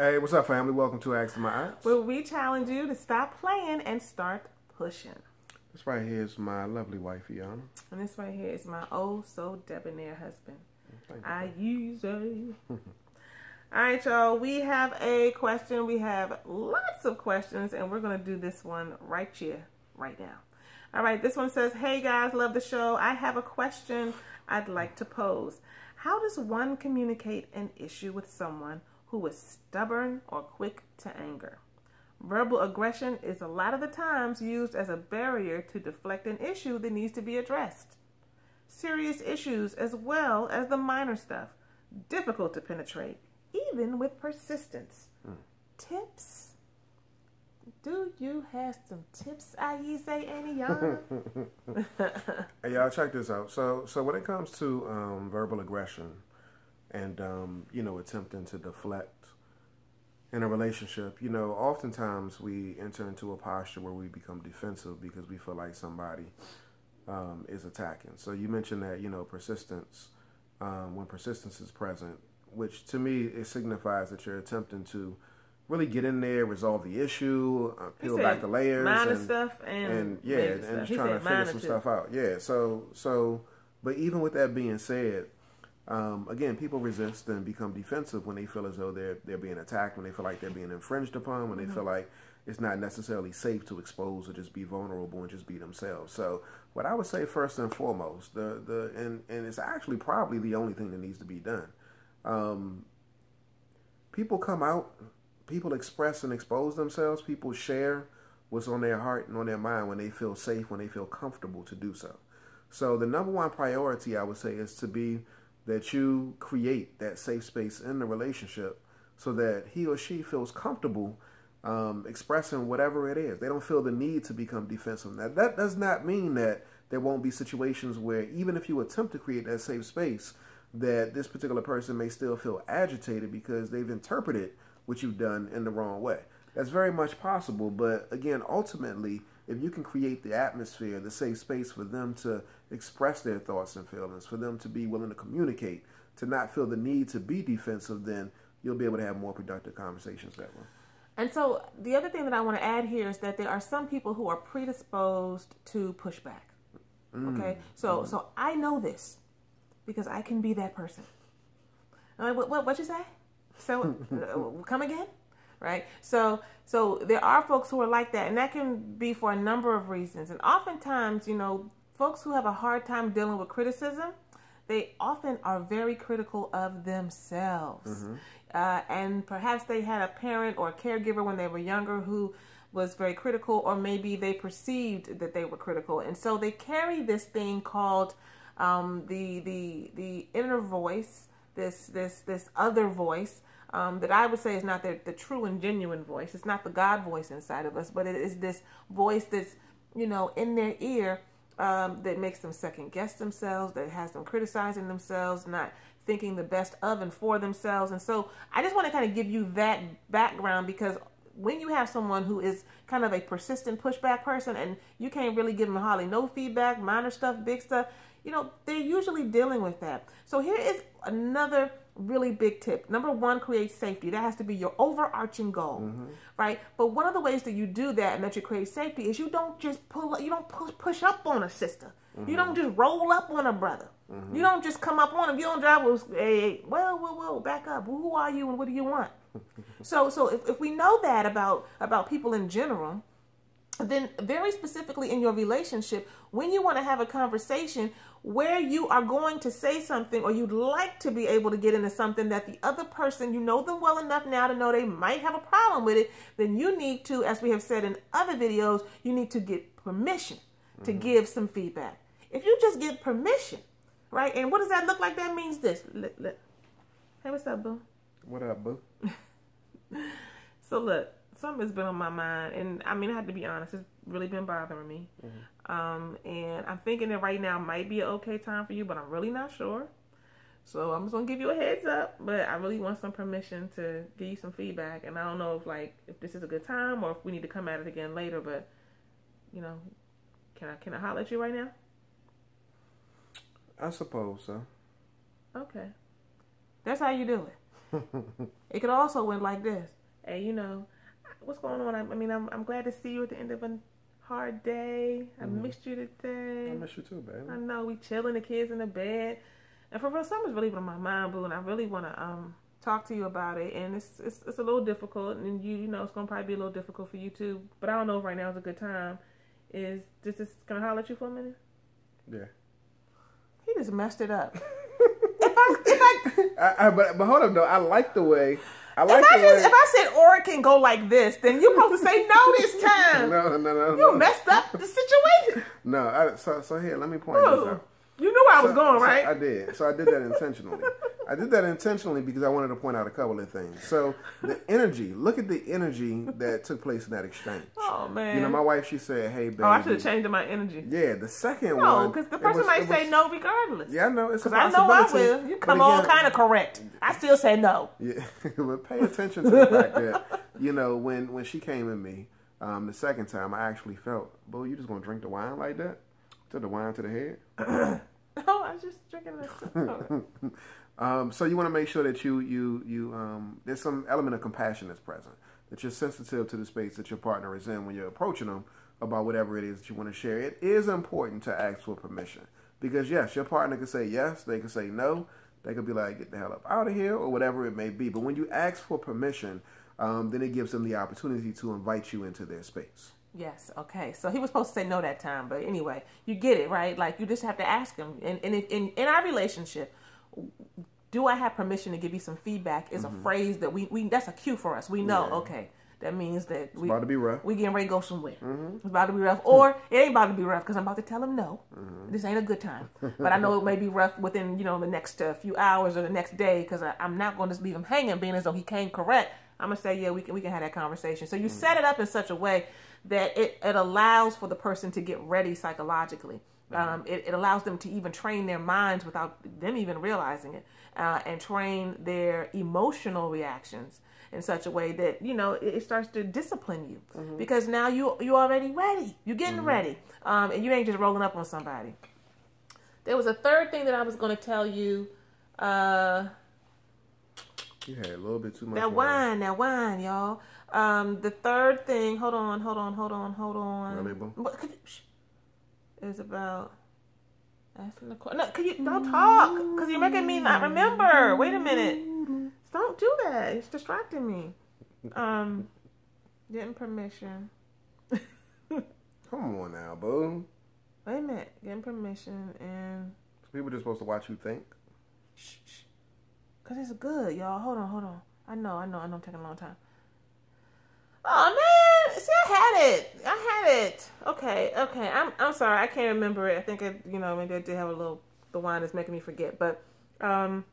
Hey, what's up, family? Welcome to Ask My Aunts. Where we challenge you to stop playing and start pushing. This right here is my lovely wife, Aiyana. And this right here is my oh so debonair husband. Thank you. Ayize. All right, y'all. We have a question. We have lots of questions, and we're going to do this one right here, right now. All right, this one says, Hey guys, love the show. I have a question I'd like to pose. How does one communicate an issue with someone who is stubborn or quick to anger? Verbal aggression is a lot of the times used as a barrier to deflect an issue that needs to be addressed. Serious issues as well as the minor stuff, difficult to penetrate, even with persistence. Tips? Do you have some tips, Ayize and Aiyana? Hey, y'all, check this out. So, so when it comes to um, verbal aggression and um, you know attempting to deflect in a relationship, you know, oftentimes we enter into a posture where we become defensive because we feel like somebody um, is attacking. So you mentioned that you know persistence. Um, when persistence is present, which to me it signifies that you're attempting to really get in there, resolve the issue, uh, peel back the layers, minor and, stuff and, and yeah, and stuff. just trying to figure some too. stuff out. Yeah, so so, but even with that being said, um, again, people resist and become defensive when they feel as though they're they're being attacked, when they feel like they're being infringed upon, when they feel like it's not necessarily safe to expose or just be vulnerable and just be themselves. So, what I would say first and foremost, the the and and it's actually probably the only thing that needs to be done. Um, people come out, people express and expose themselves, people share what's on their heart and on their mind when they feel safe, when they feel comfortable to do so. So the number one priority I would say is to be that you create that safe space in the relationship so that he or she feels comfortable um, expressing whatever it is. They don't feel the need to become defensive. Now that does not mean that there won't be situations where even if you attempt to create that safe space, that this particular person may still feel agitated because they've interpreted what you've done in the wrong way. That's very much possible, but again, ultimately, if you can create the atmosphere, the safe space for them to express their thoughts and feelings, for them to be willing to communicate, to not feel the need to be defensive, then you'll be able to have more productive conversations that way. And so the other thing that I want to add here is that there are some people who are predisposed to pushback. Mm. Okay, so mm-hmm. so I know this because I can be that person. Like, what what what you say? So uh, come again, right? So so there are folks who are like that, and that can be for a number of reasons. And oftentimes, you know, folks who have a hard time dealing with criticism, they often are very critical of themselves. Uh, and perhaps they had a parent or a caregiver when they were younger who was very critical, or maybe they perceived that they were critical. And so they carry this thing called um, the, the, the inner voice, this, this, this other voice. Um, that I would say is not the, the true and genuine voice. It's not the God voice inside of us, but it is this voice that's, you know, in their ear um, that makes them second guess themselves, that has them criticizing themselves, not thinking the best of and for themselves. And so I just want to kind of give you that background because when you have someone who is kind of a persistent pushback person and you can't really give them hardly no feedback, minor stuff, big stuff, you know, they're usually dealing with that. So here is another really big tip. Number one, create safety. That has to be your overarching goal, mm-hmm. right? But one of the ways that you do that and that you create safety is you don't just pull, you don't push, push up on a sister. You don't mm-hmm. just roll up on a brother. Mm-hmm. You don't just come up on him. You don't drive with, hey, well, whoa, whoa, back up. Who are you and what do you want? so, so if, if we know that about about people in general, then very specifically in your relationship, when you want to have a conversation where you are going to say something or you'd like to be able to get into something that the other person, you know them well enough now to know they might have a problem with it, then you need to, as we have said in other videos, you need to get permission to mm-hmm. give some feedback. If you just get permission, right? And what does that look like? That means this. Look, look. Hey, what's up, boo? What up, boo? So look, something has been on my mind, and I mean, I have to be honest, it's really been bothering me. Um, and I'm thinking that right now might be an okay time for you, but I'm really not sure. So I'm just gonna give you a heads up, but I really want some permission to give you some feedback, and I don't know if like if this is a good time or if we need to come at it again later. But you know, can I can I holler at you right now? I suppose so. Okay, that's how you do it. it could also went like this. Hey, you know, what's going on? I, I mean, I'm I'm glad to see you at the end of a hard day. I mm-hmm. missed you today. I miss you too, baby. I know we chilling, the kids in the bed, and for real, something's really been on my mind, boo, and I really want to um talk to you about it. And it's it's it's a little difficult, and you you know it's gonna probably be a little difficult for you too. But I don't know if right now is a good time. Is this this gonna holler at you for a minute? Yeah. He just messed it up. if I, if I, I, I, but, but hold up though, I like the way. I like if I just, if I said or it can go like this, then you're supposed to say no this time. no, no, no, You no. messed up the situation. No, I, so so here, let me point Ooh, this out. You knew where I was so, going, right? So I did. So I did that intentionally. I did that intentionally because I wanted to point out a couple of things. So the energy, look at the energy that took place in that exchange. Oh man! You know, my wife, she said, "Hey, baby." Oh, I should have changed my energy. Yeah, the second no, one. No, because the person was, might say was, no regardless. Yeah, I know. It's because I know I will. You come again, all kind of correct. I still say no. Yeah, but pay attention to the fact that you know when when she came in me um, the second time, I actually felt, "Boy, you just gonna drink the wine like that? To the wine to the head." oh, I was just drinking this. Um, so you want to make sure that you you you um, there's some element of compassion that's present. That you're sensitive to the space that your partner is in when you're approaching them about whatever it is that you want to share. It is important to ask for permission because yes, your partner can say yes, they can say no, they could be like get the hell up out of here or whatever it may be. But when you ask for permission, um, then it gives them the opportunity to invite you into their space. Yes. Okay. So he was supposed to say no that time, but anyway, you get it right. Like you just have to ask him. And, and in in our relationship, do I have permission to give you some feedback is mm-hmm. a phrase that we, we that's a cue for us. We know, yeah. okay, that means that we about to be rough. We getting ready to go somewhere. Mm-hmm. It's about to be rough, or it ain't about to be rough because I'm about to tell him no. Mm-hmm. This ain't a good time. but I know it may be rough within you know the next uh, few hours or the next day because I'm not going to just leave him hanging, being as though he came correct. I'm gonna say yeah, we can we can have that conversation. So you mm. set it up in such a way that it, it allows for the person to get ready psychologically. Mm-hmm. Um, it, it allows them to even train their minds without them even realizing it uh, and train their emotional reactions in such a way that you know it, starts to discipline you mm-hmm. because now you you already ready you're getting mm-hmm. ready um, and you ain't just rolling up on somebody there was a third thing that i was going to tell you uh, you had a little bit too much that wine that wine y'all um, the third thing hold on hold on hold on hold on really, is about Asking the question. No, can you don't talk because you're making me not remember. Wait a minute. Don't do that. It's distracting me. Um, getting permission. Come on now, boo. Wait a minute. Getting permission and. People just supposed to watch you think. Shh, shh. Cause it's good, y'all. Hold on, hold on. I know, I know, I know. I'm taking a long time. Oh man, see, I had it. I had it. Okay, okay. I'm I'm sorry. I can't remember it. I think it. You know, maybe I did have a little. The wine is making me forget. But um,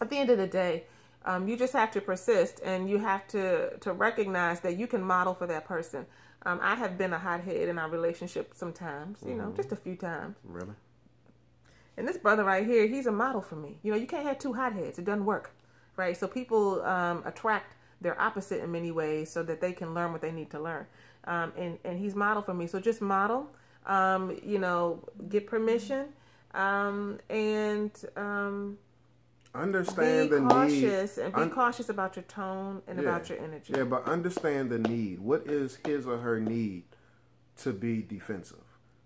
at the end of the day, um, you just have to persist, and you have to to recognize that you can model for that person. Um, I have been a hothead in our relationship sometimes. You know, mm-hmm. just a few times. Really. And this brother right here, he's a model for me. You know, you can't have two hotheads. It doesn't work, right? So people um, attract they're opposite in many ways so that they can learn what they need to learn. Um, and, and he's model for me. So just model, um, you know, get permission um, and um, understand be the cautious need. and be Un- cautious about your tone and yeah. about your energy. Yeah, but understand the need. What is his or her need to be defensive?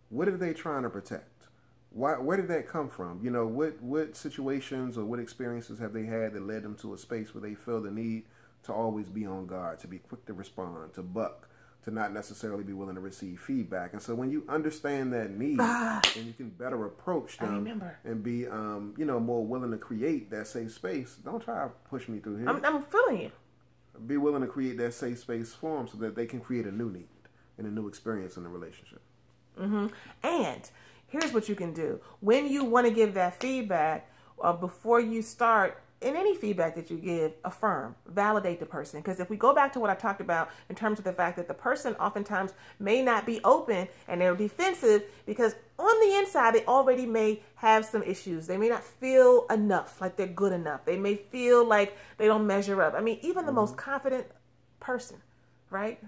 What are they trying to protect? Why, where did that come from? You know, what what situations or what experiences have they had that led them to a space where they feel the need to always be on guard, to be quick to respond, to buck, to not necessarily be willing to receive feedback. And so when you understand that need, ah, and you can better approach them and be, um, you know, more willing to create that safe space. Don't try to push me through here. I'm, I'm feeling you. Be willing to create that safe space for them so that they can create a new need and a new experience in the relationship. Mm-hmm. And here's what you can do when you want to give that feedback, uh, before you start in any feedback that you give, affirm, validate the person. Because if we go back to what I talked about in terms of the fact that the person oftentimes may not be open and they're defensive because on the inside they already may have some issues. They may not feel enough, like they're good enough. They may feel like they don't measure up. I mean, even the mm-hmm. most confident person, right?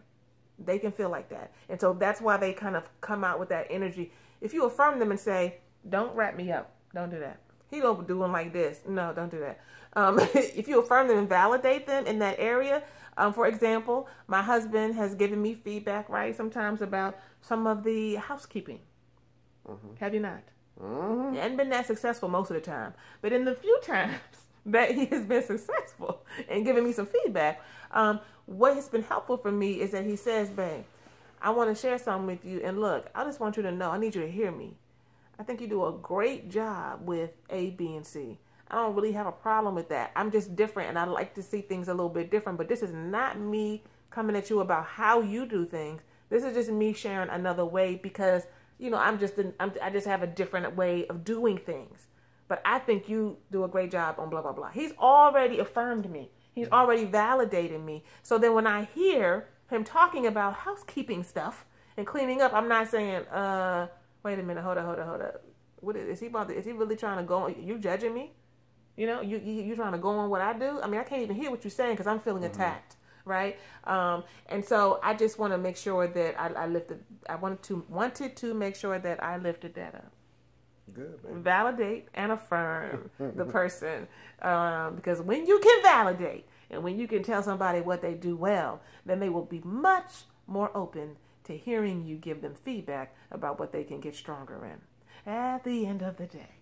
They can feel like that. And so that's why they kind of come out with that energy. If you affirm them and say, don't wrap me up, don't do that. He gonna do him like this. No, don't do that Um, if you affirm them and validate them in that area, um, for example, my husband has given me feedback, right, sometimes about some of the housekeeping. Mm-hmm. Have you not? Mm-hmm. And been that successful most of the time. But in the few times that he has been successful in giving me some feedback, um, what has been helpful for me is that he says, babe, I want to share something with you. And look, I just want you to know, I need you to hear me. I think you do a great job with A, B, and C. I don't really have a problem with that. I'm just different and I like to see things a little bit different. But this is not me coming at you about how you do things. This is just me sharing another way because, you know, I'm just, an, I'm, I just have a different way of doing things. But I think you do a great job on blah, blah, blah. He's already affirmed me. He's already validated me. So then when I hear him talking about housekeeping stuff and cleaning up, I'm not saying, uh, wait a minute, hold up, hold up, hold up. What is, is he about to, is he really trying to go, you judging me? You know, you, you you trying to go on what I do. I mean, I can't even hear what you're saying because I'm feeling mm-hmm. attacked, right? Um, and so I just want to make sure that I, I lifted. I wanted to wanted to make sure that I lifted that up. Good. Baby. Validate and affirm the person um, because when you can validate and when you can tell somebody what they do well, then they will be much more open to hearing you give them feedback about what they can get stronger in. At the end of the day,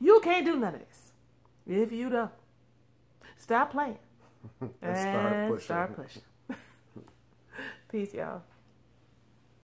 you can't do none of this if you don't, uh, stop playing and, start pushing. Start pushing. Peace, y'all.